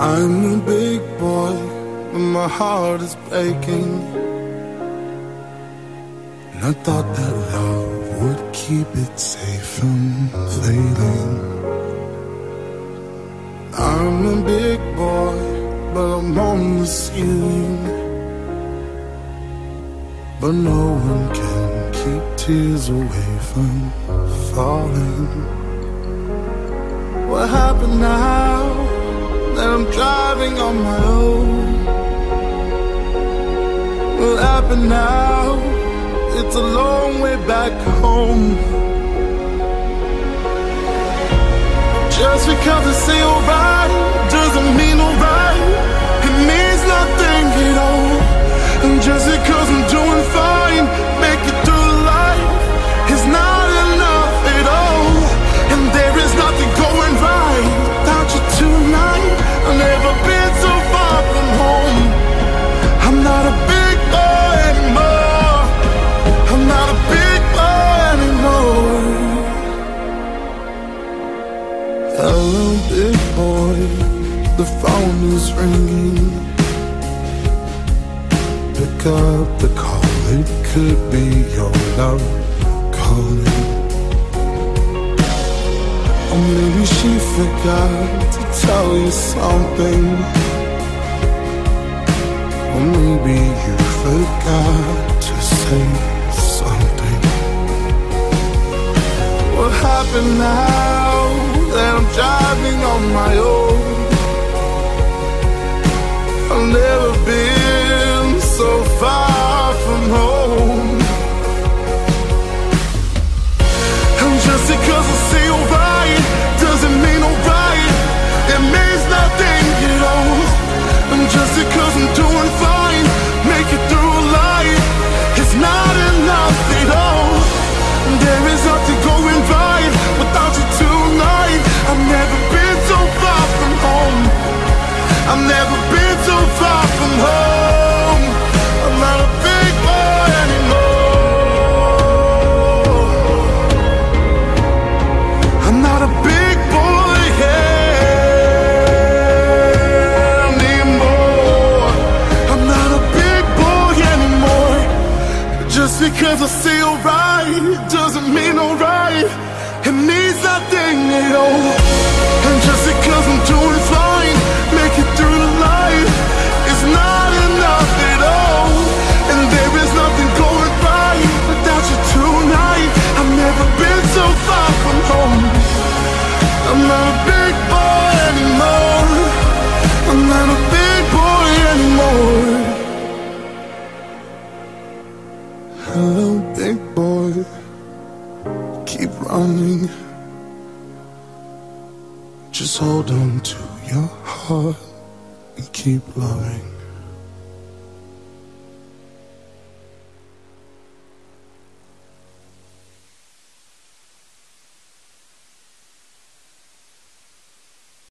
I'm a big boy, but my heart is breaking. And I thought that love would keep it safe from fading. I'm a big boy, but I'm on the ceiling. But no one can keep tears away from falling. What happened now I'm driving on my own? What happened now? It's a long way back home. Just because I say alright ringing. Pick up the call. It could be your love calling. Or maybe she forgot to tell you something. Or maybe you forgot to say something. What happened now that I'm driving on my own? Never been Just because I say alright doesn't mean alright. It means nothing at all. Keep running. Just hold on to your heart and keep loving.